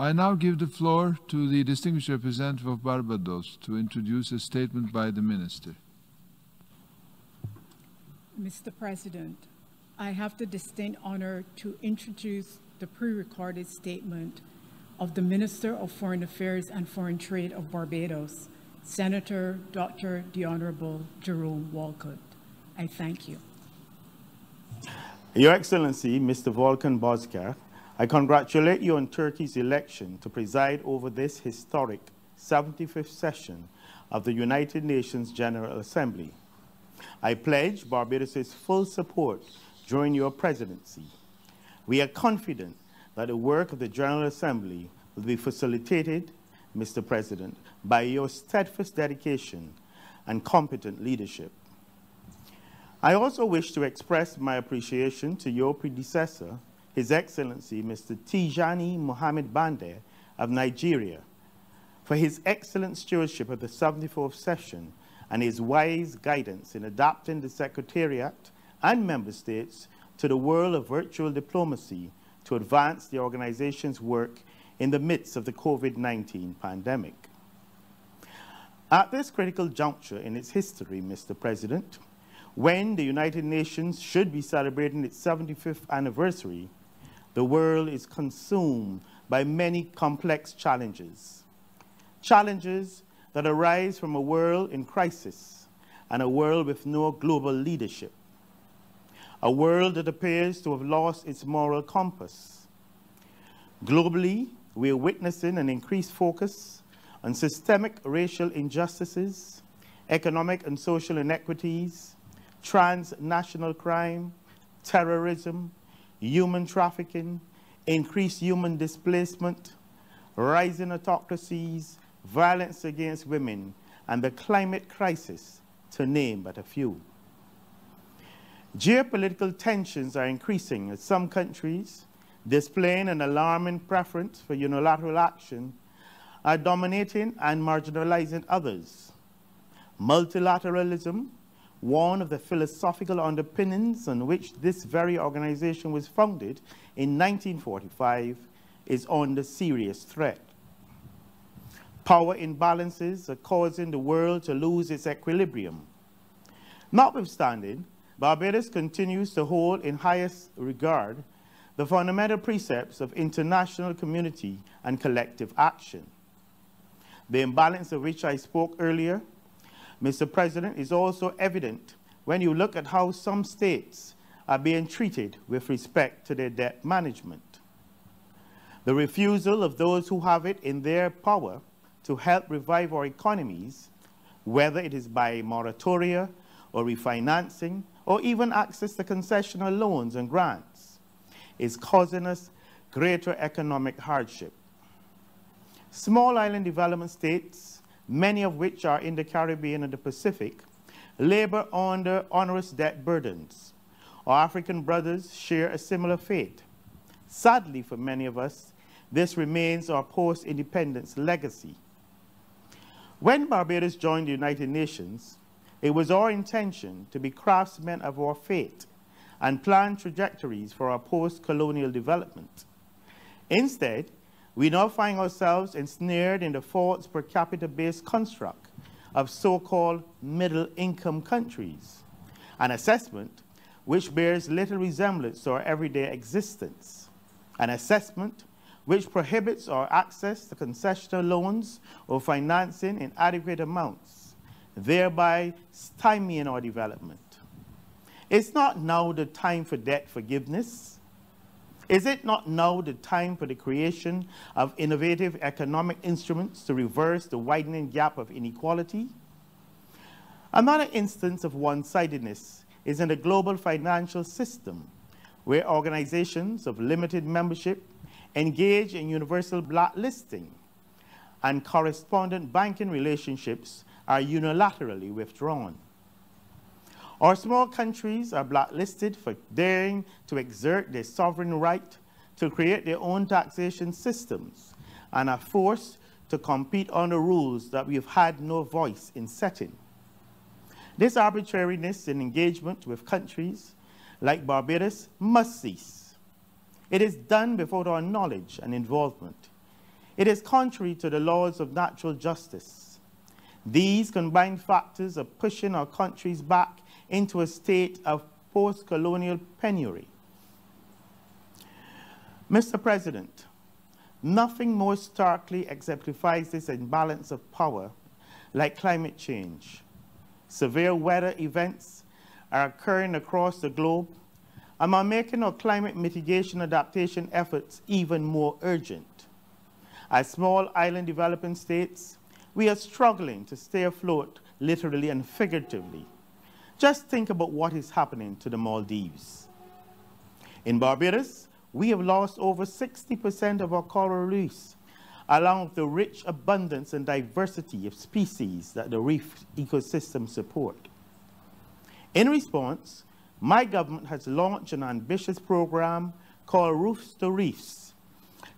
I now give the floor to the distinguished representative of Barbados to introduce a statement by the minister. Mr. President, I have the distinct honor to introduce the pre-recorded statement of the Minister of Foreign Affairs and Foreign Trade of Barbados, Senator Dr. the Honorable Jerome Walcott. I thank you. Your Excellency, Mr. Volkan Bozkır, I congratulate you on Turkey's election to preside over this historic 75th session of the United Nations General Assembly. I pledge Barbados' full support during your presidency. We are confident that the work of the General Assembly will be facilitated, Mr. President, by your steadfast dedication and competent leadership. I also wish to express my appreciation to your predecessor, His Excellency Mr. Tijani Mohamed Bande of Nigeria, for his excellent stewardship of the 74th session and his wise guidance in adapting the Secretariat and member states to the world of virtual diplomacy to advance the organization's work in the midst of the COVID-19 pandemic. At this critical juncture in its history, Mr. President, when the United Nations should be celebrating its 75th anniversary, the world is consumed by many complex challenges. Challenges that arise from a world in crisis and a world with no global leadership. A world that appears to have lost its moral compass. Globally, we are witnessing an increased focus on systemic racial injustices, economic and social inequities, transnational crime, terrorism, human trafficking, increased human displacement, rising autocracies, violence against women, and the climate crisis, to name but a few. Geopolitical tensions are increasing as some countries, displaying an alarming preference for unilateral action, are dominating and marginalizing others. Multilateralism one of the philosophical underpinnings on which this very organization was founded in 1945 is under serious threat. Power imbalances are causing the world to lose its equilibrium. Notwithstanding, Barbados continues to hold in highest regard the fundamental precepts of international community and collective action. The imbalance of which I spoke earlier Mr. President, is also evident when you look at how some states are being treated with respect to their debt management. The refusal of those who have it in their power to help revive our economies, whether it is by moratoria or refinancing or even access to concessional loans and grants, is causing us greater economic hardship. Small island development states many of which are in the Caribbean and the Pacific, labor under onerous debt burdens. Our African brothers share a similar fate. Sadly, for many of us, this remains our post-independence legacy. When Barbados joined the United Nations, it was our intention to be craftsmen of our fate and plan trajectories for our post-colonial development. Instead, we now find ourselves ensnared in the false per capita based construct of so called middle income countries, an assessment which bears little resemblance to our everyday existence, an assessment which prohibits our access to concessional loans or financing in adequate amounts, thereby stymieing our development. It's not now the time for debt forgiveness is it not now the time for the creation of innovative economic instruments to reverse the widening gap of inequality? Another instance of one-sidedness is in the global financial system, where organizations of limited membership engage in universal blacklisting and correspondent banking relationships are unilaterally withdrawn. Our small countries are blacklisted for daring to exert their sovereign right to create their own taxation systems and are forced to compete under rules that we have had no voice in setting. This arbitrariness in engagement with countries like Barbados must cease. It is done without our knowledge and involvement. It is contrary to the laws of natural justice. These combined factors are pushing our countries back into a state of post-colonial penury. Mr. President, nothing more starkly exemplifies this imbalance of power like climate change. Severe weather events are occurring across the globe and are making our climate mitigation adaptation efforts even more urgent. As small island developing states, we are struggling to stay afloat literally and figuratively. Just think about what is happening to the Maldives. In Barbados, we have lost over 60% of our coral reefs, along with the rich abundance and diversity of species that the reef ecosystem support. In response, my government has launched an ambitious program called Roofs to Reefs,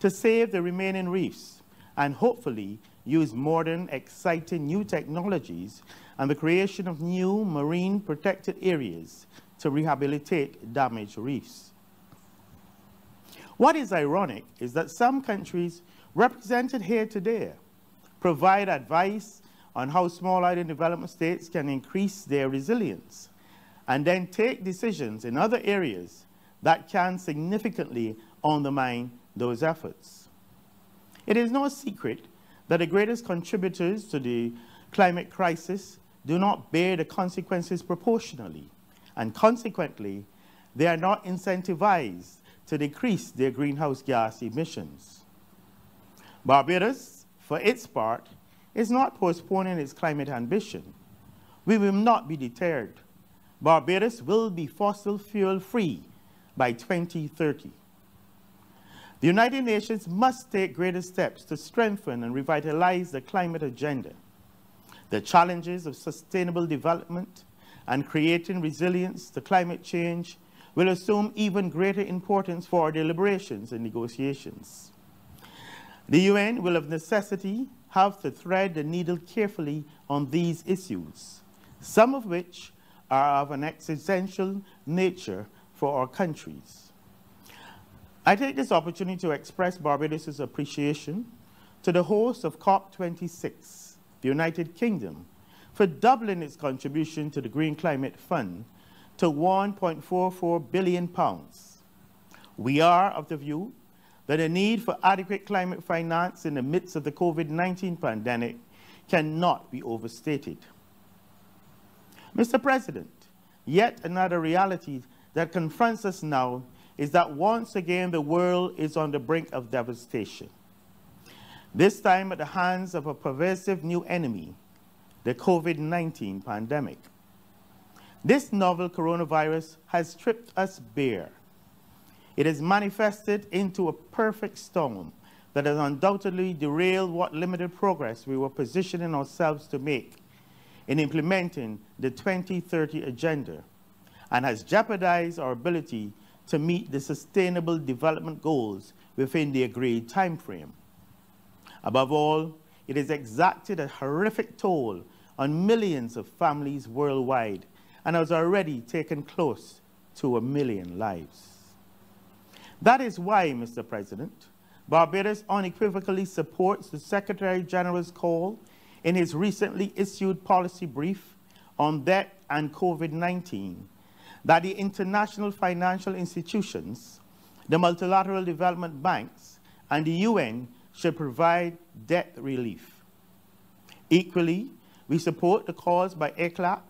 to save the remaining reefs and hopefully use modern, exciting new technologies and the creation of new marine protected areas to rehabilitate damaged reefs. What is ironic is that some countries represented here today provide advice on how small island development states can increase their resilience and then take decisions in other areas that can significantly undermine those efforts. It is no secret that the greatest contributors to the climate crisis do not bear the consequences proportionally, and consequently, they are not incentivized to decrease their greenhouse gas emissions. Barbados, for its part, is not postponing its climate ambition. We will not be deterred. Barbados will be fossil fuel free by 2030. The United Nations must take greater steps to strengthen and revitalize the climate agenda. The challenges of sustainable development and creating resilience to climate change will assume even greater importance for our deliberations and negotiations. The UN will of necessity have to thread the needle carefully on these issues, some of which are of an existential nature for our countries. I take this opportunity to express Barbados' appreciation to the host of COP26, the United Kingdom, for doubling its contribution to the Green Climate Fund to 1.44 billion pounds. We are of the view that the need for adequate climate finance in the midst of the COVID-19 pandemic cannot be overstated. Mr. President, yet another reality that confronts us now is that once again the world is on the brink of devastation. This time at the hands of a pervasive new enemy, the COVID-19 pandemic. This novel coronavirus has stripped us bare. It has manifested into a perfect storm that has undoubtedly derailed what limited progress we were positioning ourselves to make in implementing the 2030 agenda and has jeopardized our ability to meet the sustainable development goals within the agreed time frame. Above all, it has exacted a horrific toll on millions of families worldwide and has already taken close to a million lives. That is why, Mr. President, Barbados unequivocally supports the Secretary General's call in his recently issued policy brief on debt and COVID-19 that the international financial institutions, the multilateral development banks, and the UN should provide debt relief. Equally, we support the calls by ECLAC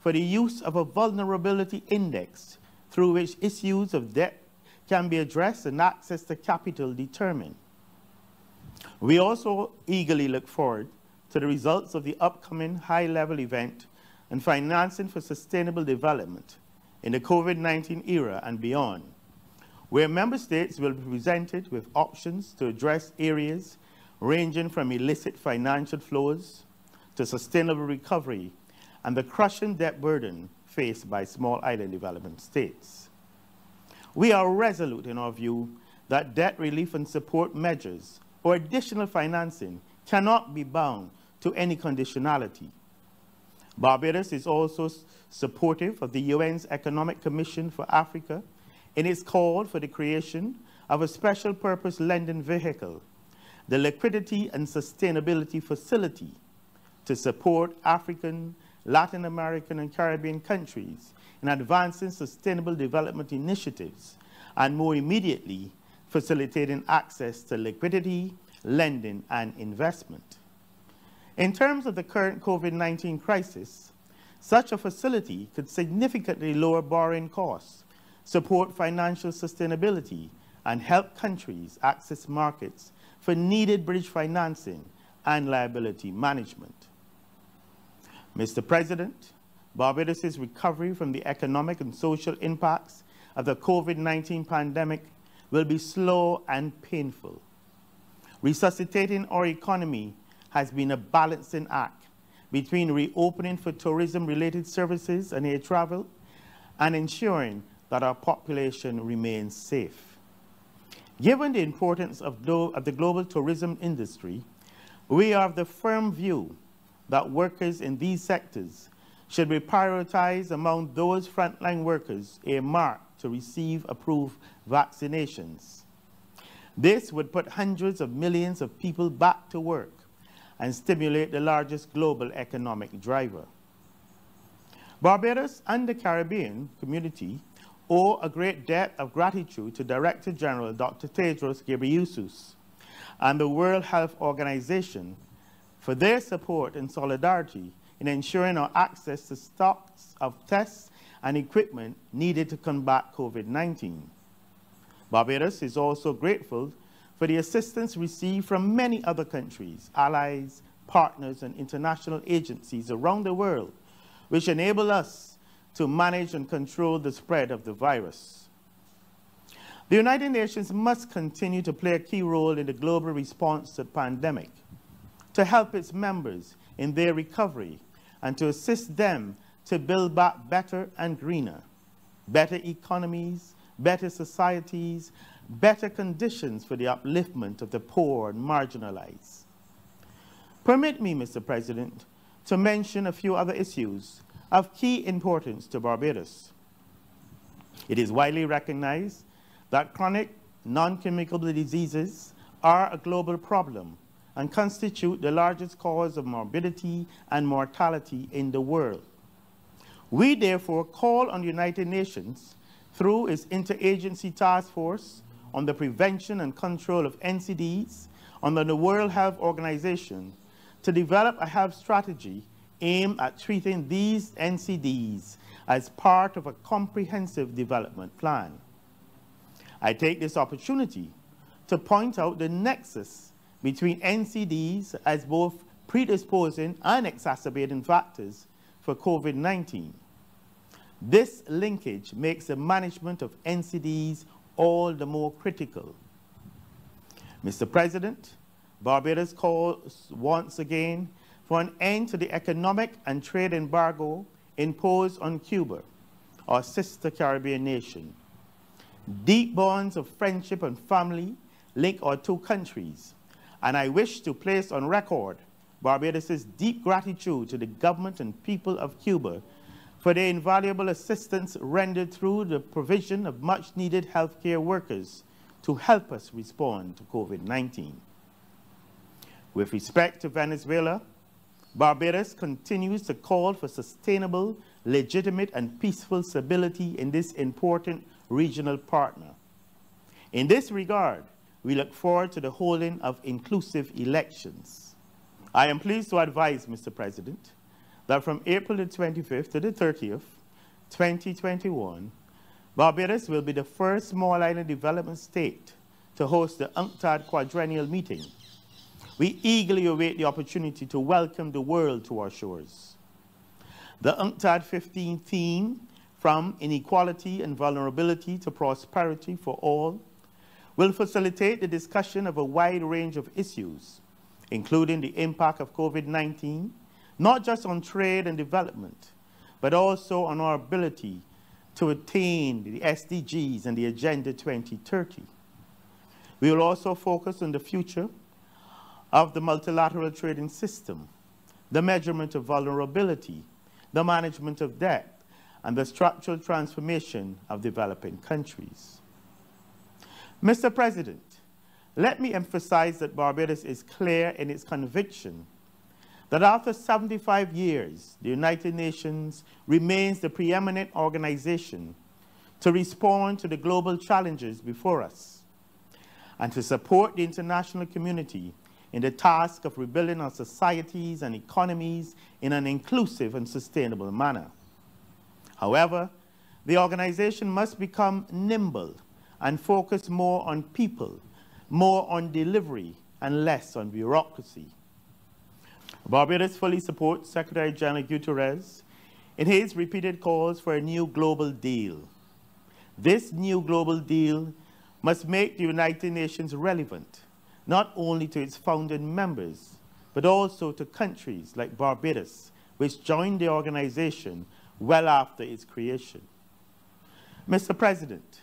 for the use of a vulnerability index through which issues of debt can be addressed and access to capital determined. We also eagerly look forward to the results of the upcoming high-level event on financing for sustainable development in the COVID-19 era and beyond, where member states will be presented with options to address areas ranging from illicit financial flows to sustainable recovery and the crushing debt burden faced by small island development states. We are resolute in our view that debt relief and support measures or additional financing cannot be bound to any conditionality Barbados is also supportive of the UN's Economic Commission for Africa in its call for the creation of a special purpose lending vehicle the Liquidity and Sustainability Facility to support African, Latin American, and Caribbean countries in advancing sustainable development initiatives and more immediately facilitating access to liquidity, lending, and investment. In terms of the current COVID-19 crisis, such a facility could significantly lower borrowing costs, support financial sustainability, and help countries access markets for needed bridge financing and liability management. Mr. President, Barbados' recovery from the economic and social impacts of the COVID-19 pandemic will be slow and painful. Resuscitating our economy has been a balancing act between reopening for tourism-related services and air travel and ensuring that our population remains safe. Given the importance of, of the global tourism industry, we are of the firm view that workers in these sectors should be prioritized among those frontline workers earmarked to receive approved vaccinations. This would put hundreds of millions of people back to work and stimulate the largest global economic driver. Barbados and the Caribbean community owe a great debt of gratitude to Director General Dr. Tedros Ghebreyesus and the World Health Organization for their support and solidarity in ensuring our access to stocks of tests and equipment needed to combat COVID-19. Barbados is also grateful for the assistance received from many other countries, allies, partners, and international agencies around the world, which enable us to manage and control the spread of the virus. The United Nations must continue to play a key role in the global response to the pandemic, to help its members in their recovery, and to assist them to build back better and greener, better economies, better societies, better conditions for the upliftment of the poor and marginalized. Permit me, Mr. President, to mention a few other issues of key importance to Barbados. It is widely recognized that chronic, non-communicable diseases are a global problem and constitute the largest cause of morbidity and mortality in the world. We therefore call on the United Nations through its interagency task force on the prevention and control of NCDs under the World Health Organization to develop a health strategy aimed at treating these NCDs as part of a comprehensive development plan. I take this opportunity to point out the nexus between NCDs as both predisposing and exacerbating factors for COVID-19. This linkage makes the management of NCDs all the more critical. Mr. President, Barbados calls once again for an end to the economic and trade embargo imposed on Cuba, our sister Caribbean nation. Deep bonds of friendship and family link our two countries, and I wish to place on record Barbados' deep gratitude to the government and people of Cuba for their invaluable assistance rendered through the provision of much-needed healthcare workers to help us respond to COVID-19. With respect to Venezuela, Barbados continues to call for sustainable, legitimate, and peaceful stability in this important regional partner. In this regard, we look forward to the holding of inclusive elections. I am pleased to advise, Mr. President, that from April the 25th to the 30th, 2021, Barbados will be the first small island development state to host the UNCTAD quadrennial meeting. We eagerly await the opportunity to welcome the world to our shores. The UNCTAD 15 theme, from inequality and vulnerability to prosperity for all, will facilitate the discussion of a wide range of issues, including the impact of COVID-19, not just on trade and development, but also on our ability to attain the SDGs and the Agenda 2030. We will also focus on the future of the multilateral trading system, the measurement of vulnerability, the management of debt, and the structural transformation of developing countries. Mr. President, Let me emphasize that Barbados is clear in its conviction that after 75 years, the United Nations remains the preeminent organization to respond to the global challenges before us and to support the international community in the task of rebuilding our societies and economies in an inclusive and sustainable manner. However, the organization must become nimble and focus more on people, more on delivery, and less on bureaucracy. Barbados fully supports Secretary General Guterres in his repeated calls for a new global deal. This new global deal must make the United Nations relevant, not only to its founding members, but also to countries like Barbados, which joined the organization well after its creation. Mr. President,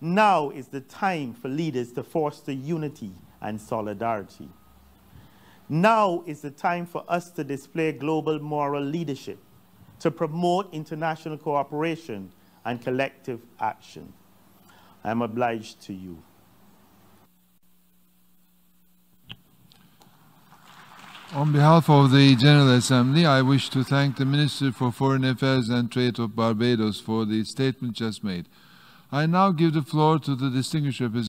now is the time for leaders to foster unity and solidarity. Now is the time for us to display global moral leadership, to promote international cooperation and collective action. I am obliged to you. On behalf of the General Assembly, I wish to thank the Minister for Foreign Affairs and Trade of Barbados for the statement just made. I now give the floor to the distinguished representative